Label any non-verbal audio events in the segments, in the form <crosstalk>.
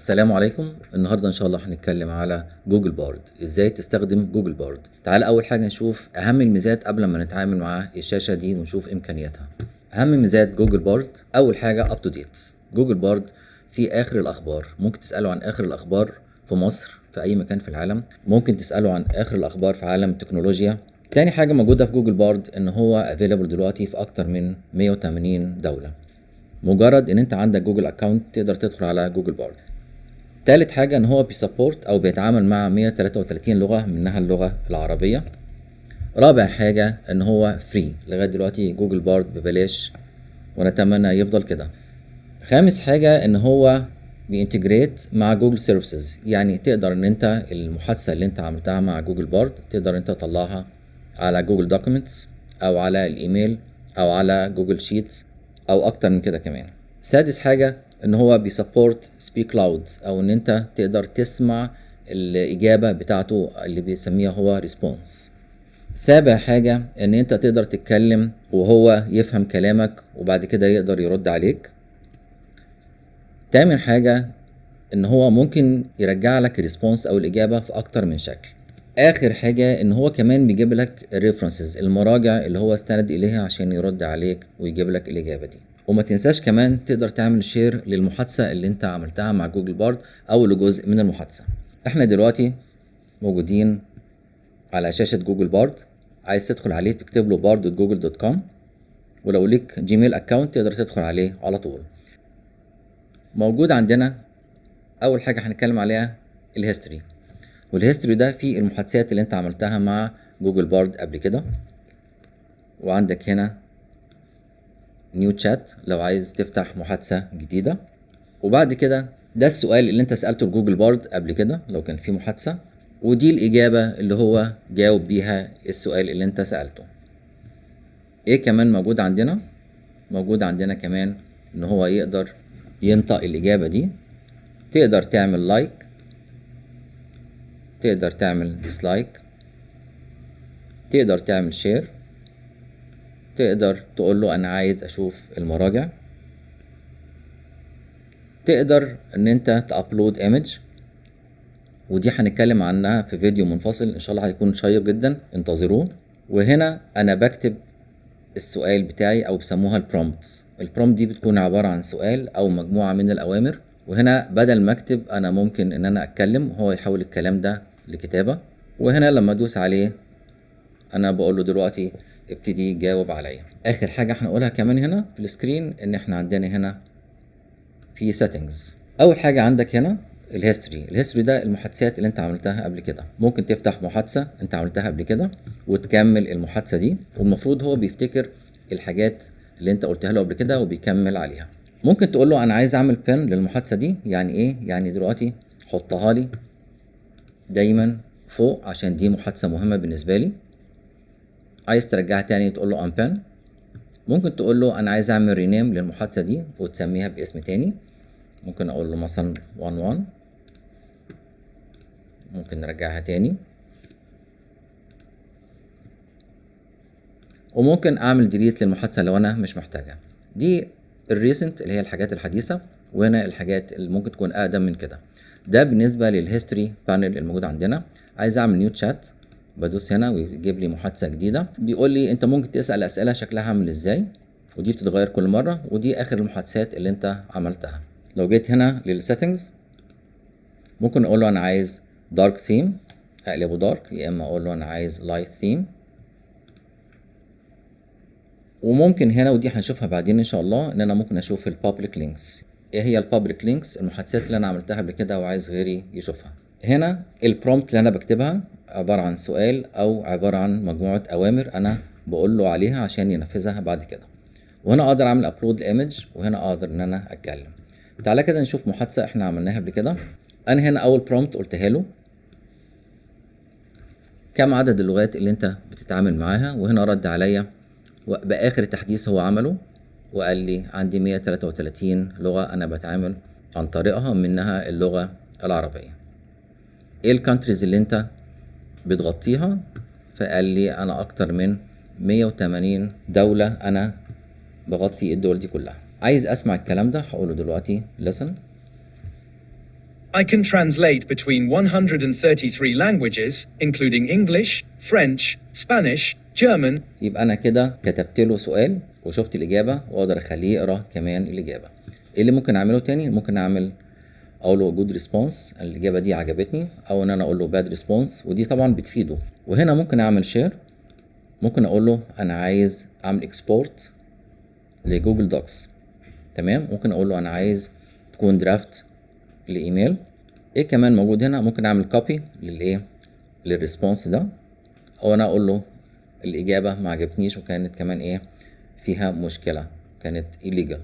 السلام عليكم. النهارده إن شاء الله هنتكلم على Google Bard. إزاي تستخدم Google Bard؟ تعال أول حاجة نشوف أهم الميزات قبل ما نتعامل مع الشاشة دي ونشوف إمكانياتها. أهم ميزات Google Bard أول حاجة up to date Google Bard في آخر الأخبار. ممكن تساله عن آخر الأخبار في مصر في أي مكان في العالم. ممكن تساله عن آخر الأخبار في عالم التكنولوجيا تاني حاجة موجودة في Google Bard إن هو available دلوقتي في أكتر من 180 دولة. مجرد إن أنت عندك Google account تقدر تدخل على Google Bard. تالت حاجة إن هو بي support أو بيتعامل مع 133 لغة منها اللغة العربية. رابع حاجة إن هو free لغاية دلوقتي Google Bard ببلاش ونتمنى يفضل كده. خامس حاجة إن هو بي integrate مع Google services يعني تقدر إن أنت المحادثة اللي أنت عملتها مع Google Bard تقدر أنت تطلعها على Google Documents أو على الإيميل أو على Google Sheet أو أكتر من كده كمان. سادس حاجة إن هو بي support speak loud أو إن أنت تقدر تسمع الإجابة بتاعته اللي بيسميها هو response سابع حاجة إن أنت تقدر تتكلم وهو يفهم كلامك وبعد كده يقدر يرد عليك. تامن حاجة إن هو ممكن يرجع لك ال response أو الإجابة في أكتر من شكل. آخر حاجة إن هو كمان بيجيب لك ال references المراجع اللي هو استند إليها عشان يرد عليك ويجيب لك الإجابة دي. وما تنساش كمان تقدر تعمل share للمحادثة اللي انت عملتها مع جوجل بارد أو لجزء من المحادثة. إحنا دلوقتي موجودين على شاشة جوجل بارد عايز تدخل عليه تكتب له بارد جوجل dot com ولو ليك Gmail account تقدر تدخل عليه على طول. موجود عندنا أول حاجة هنتكلم عليها ال history وال history ده فيه المحادثات اللي انت عملتها مع جوجل بارد قبل كده. وعندك هنا new chat لو عايز تفتح محادثة جديدة. وبعد كده ده السؤال اللي انت سألته لجوجل بارد قبل كده لو كان في محادثة. ودي الإجابة اللي هو جاوب بيها السؤال اللي انت سألته. إيه كمان موجود عندنا؟ موجود عندنا كمان ان هو يقدر ينطق الإجابة دي. تقدر تعمل like تقدر تعمل dislike تقدر تعمل share تقدر تقول له أنا عايز أشوف المراجع. تقدر إن أنت ت upload image ودي هنتكلم عنها في فيديو منفصل إن شاء الله هيكون شيق جدا. انتظروه. وهنا أنا بكتب السؤال بتاعي أو بيسموها ال prompt ال prompt دي بتكون عبارة عن سؤال أو مجموعة من الأوامر. وهنا بدل ما أكتب أنا ممكن إن أنا أتكلم هو يحول الكلام ده لكتابة. وهنا لما أدوس عليه أنا بقول له دلوقتي ابتدي جاوب عليا. آخر حاجة هنقولها كمان هنا في ال screen إن إحنا عندنا هنا في settings. أول حاجة عندك هنا ال history ال history ده المحادثات اللي أنت عملتها قبل كده. ممكن تفتح محادثة أنت عملتها قبل كده وتكمل المحادثة دي والمفروض هو بيفتكر الحاجات اللي أنت قلتها له قبل كده وبيكمل عليها. ممكن تقول له أنا عايز أعمل بن للمحادثة دي يعني إيه؟ يعني دلوقتي حطها لي دايما فوق عشان دي محادثة مهمة بالنسبة لي. عايز ترجعها تاني تقول له unpen ممكن تقول له أنا عايز أعمل رينيم للمحادثة دي وتسميها باسم تاني. ممكن أقول له مثلا 11 ممكن نرجعها تاني. وممكن أعمل delete للمحادثة لو أنا مش محتاجها. دي ال recent اللي هي الحاجات الحديثة وهنا الحاجات اللي ممكن تكون أقدم من كده. ده بالنسبة لل history panel الموجود عندنا. عايز أعمل new chat بدوس هنا ويجيب لي محادثة جديدة. بيقول لي أنت ممكن تسأل أسئلة شكلها عامل إزاي؟ ودي بتتغير كل مرة ودي آخر المحادثات اللي أنت عملتها. لو جيت هنا لل settings ممكن أقول له أنا عايز dark theme اقلبه dark يا إما أقول له أنا عايز light theme وممكن هنا ودي هنشوفها بعدين إن شاء الله إن أنا ممكن أشوف ال public links إيه هي ال public links المحادثات اللي أنا عملتها قبل كده وعايز غيري يشوفها. هنا ال prompt اللي أنا بكتبها عبارة عن سؤال أو عبارة عن مجموعة أوامر أنا بقول له عليها عشان ينفذها بعد كده. وهنا أقدر أعمل upload ل image وهنا أقدر إن أنا أتكلم. تعالى كده نشوف محادثة إحنا عملناها قبل كده. أنا هنا أول prompt قلتها له. كم عدد اللغات اللي أنت بتتعامل معاها؟ وهنا رد عليا. بآخر تحديث هو عمله. وقال لي عندي 133 لغة أنا بتعامل عن طريقها منها اللغة العربية. إيه ال countries اللي أنت بتغطيها؟ فقال لي أنا أكتر من 180 دولة أنا بغطي الدول دي كلها. عايز أسمع الكلام ده هقوله دلوقتي. Listen. I can translate between 133 languages, including English, French, Spanish, German, يبقى أنا كده كتبت له سؤال وشفت الإجابة وأقدر أخليه يقرأ كمان الإجابة. إيه اللي ممكن أعمله تاني؟ ممكن أعمل أقول له good response الإجابة دي عجبتني. أو إن أنا أقول له bad response ودي طبعا بتفيده. وهنا ممكن أعمل share ممكن أقول له أنا عايز أعمل export ل Google Docs. تمام؟ ممكن أقول له أنا عايز تكون draft ل email. إيه كمان موجود هنا؟ ممكن أعمل copy للإيه؟ لل response ده. أو أنا أقول له الإجابة ما عجبتنيش وكانت كمان إيه؟ فيها مشكلة كانت illegal.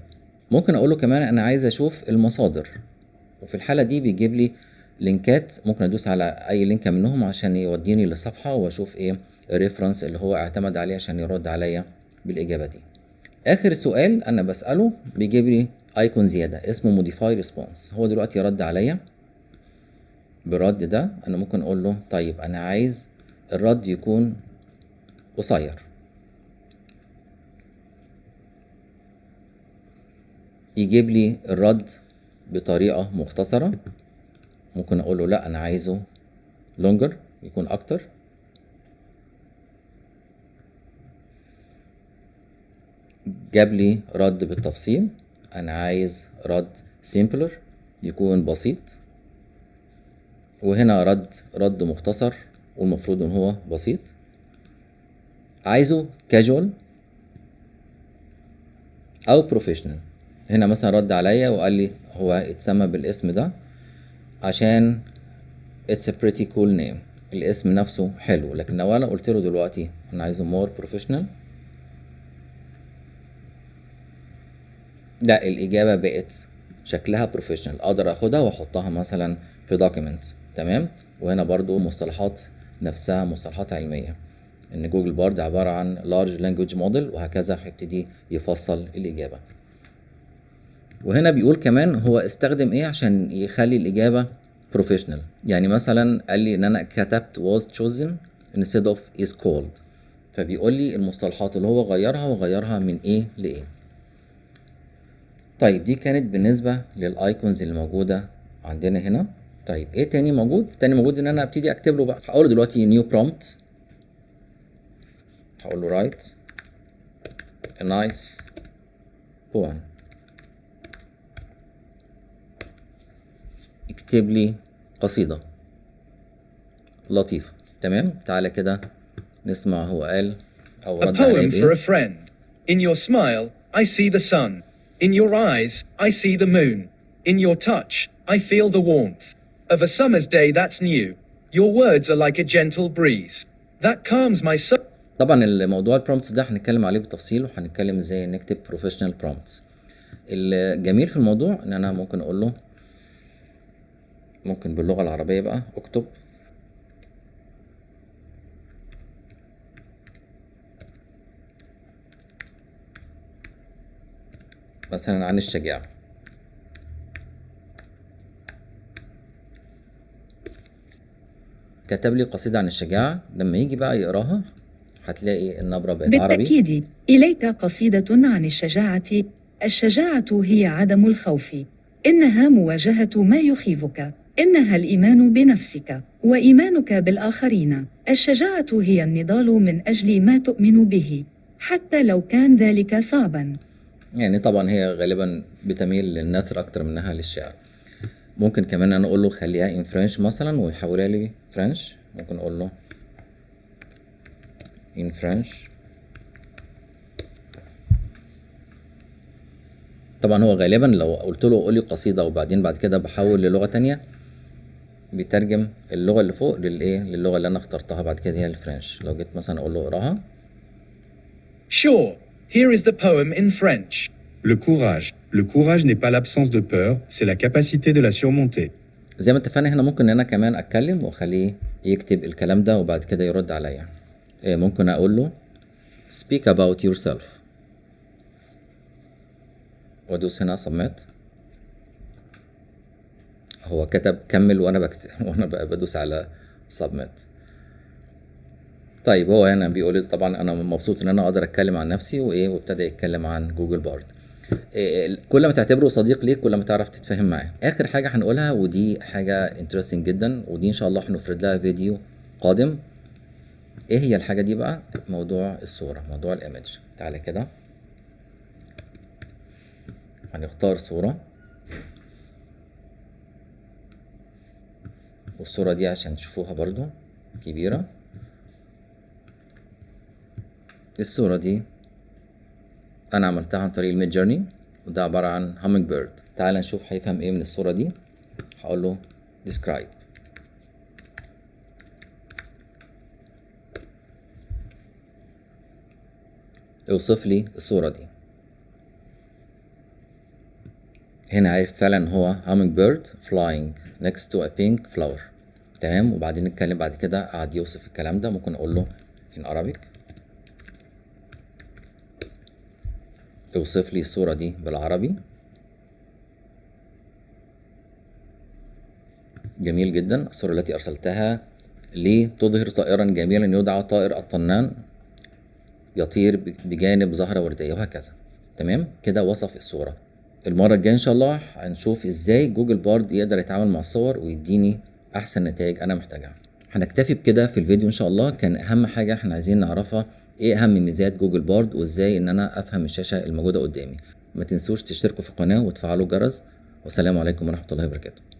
ممكن أقول له كمان أنا عايز أشوف المصادر. وفي الحالة دي بيجيب لي لينكات ممكن أدوس على أي link منهم عشان يوديني للصفحة وأشوف إيه ال reference اللي هو اعتمد عليه عشان يرد عليا بالإجابة دي. آخر سؤال أنا بسأله بيجيب لي icon زيادة اسمه modify response هو دلوقتي رد عليا بالرد ده أنا ممكن أقول له طيب أنا عايز الرد يكون قصير. يجيب لي الرد بطريقة مختصرة. ممكن أقول له لا أنا عايزه longer يكون أكتر. جاب لي رد بالتفصيل. أنا عايز رد simpler يكون بسيط. وهنا رد رد مختصر والمفروض إن هو بسيط. عايزه casual أو professional. هنا مثلا رد عليا وقال لي هو اتسمى بالاسم ده عشان it's a pretty cool name. الاسم نفسه حلو لكن لو أنا قلت له دلوقتي أنا عايزه more professional لا الإجابة بقت شكلها professional أقدر أخدها وأحطها مثلا في document تمام؟ وهنا برضو مصطلحات نفسها مصطلحات علمية. إن جوجل بارد عبارة عن large language model وهكذا هيبتدي يفصل الإجابة. وهنا بيقول كمان هو استخدم إيه عشان يخلي الإجابة professional يعني مثلا قال لي إن أنا كتبت was chosen instead of is called. فبيقول لي المصطلحات اللي هو غيرها وغيرها من إيه لإيه. طيب دي كانت بالنسبة لل icons اللي موجودة عندنا هنا. طيب إيه تاني موجود؟ تاني موجود إن أنا أبتدي أكتب له بقى. هقول له دلوقتي new prompt هقول له write a nice poem. اكتب لي قصيدة لطيفة تمام تعالى كده نسمع هو قال A رد عليه poem for a friend. In your smile, I see the sun. In your eyes, I see the moon. In your touch, I feel the warmth of a summer's day that's new. Your words are like a gentle breeze that calms my soul. طبعا الموضوع ال prompts ده هنتكلم عليه بالتفصيل وهنتكلم إزاي نكتب professional prompts الجميل في الموضوع إن أنا ممكن أقول له ممكن باللغة العربية بقى اكتب. مثلا عن الشجاعة. كتب لي قصيدة عن الشجاعة. لما يجي بقى يقراها هتلاقي النبرة بقت عربي. بالتأكيد إليك قصيدة عن الشجاعة. الشجاعة هي عدم الخوف. إنها مواجهة ما يخيفك. إنها الإيمان بنفسك وإيمانك بالآخرين. الشجاعة هي النضال من أجل ما تؤمن به حتى لو كان ذلك صعبا. يعني طبعا هي غالبا بتميل للنثر أكتر منها للشعر. ممكن كمان أنا أقول له خليها ان فرنش مثلا ويحولها لي فرنش ممكن أقول له in French. طبعا هو غالبا لو قلت له قول لي قصيدة وبعدين بعد كده بحول للغة تانية بيترجم اللغة اللي فوق للإيه؟ للغة اللي أنا اخترتها. بعد كده هي الفرنش. لو جيت مثلا أقول له اقراها. Sure, here is the poem in French. Le courage. Le courage n'est pas l'absence de peur, c'est la capacité de la surmonter. زي ما اتفقنا هنا ممكن إن أنا كمان أتكلم وأخليه يكتب الكلام ده وبعد كده يرد عليا. إيه، ممكن أقول له speak about yourself. وادوس هنا submit? هو كتب كمل وأنا بكتب <laughs> وأنا بدوس على submit. طيب هو هنا بيقول لي طبعا أنا مبسوط إن أنا أقدر أتكلم عن نفسي وإيه وابتدى يتكلم عن جوجل بارد إيه، كل ما تعتبره صديق ليك كل ما تعرف تتفاهم معاه. آخر حاجة هنقولها ودي حاجة interesting جدا ودي إن شاء الله هنفرد لها فيديو قادم. إيه هي الحاجة دي بقى؟ موضوع الصورة موضوع ال image. تعالى كده. هنختار صورة. والصورة دي عشان تشوفوها برضو كبيرة. الصورة دي أنا عملتها عن طريق ال Midjourney وده عبارة عن hummingbird تعال نشوف هيفهم إيه من الصورة دي. هقول له describe. اوصف لي الصورة دي. هنا عارف فعلا ان هو hummingbird flying next to a pink flower. تمام؟ وبعدين نتكلم بعد كده قعد يوصف الكلام ده. ممكن أقول له in Arabic. اوصف لي الصورة دي بالعربي. جميل جدا. الصورة التي أرسلتها لي تظهر طائرا جميلا يدعى طائر الطنان يطير بجانب زهرة وردية وهكذا. تمام؟ كده وصف الصورة. المرة الجاية إن شاء الله هنشوف إزاي جوجل بارد يقدر يتعامل مع الصور ويديني أحسن نتائج أنا محتاجها. هنكتفي بكده في الفيديو إن شاء الله. كان أهم حاجة إحنا عايزين نعرفها إيه أهم ميزات جوجل بارد وإزاي إن أنا أفهم الشاشة الموجودة قدامي. ما تنسوش تشتركوا في القناة وتفعلوا الجرس. والسلام عليكم ورحمة الله وبركاته.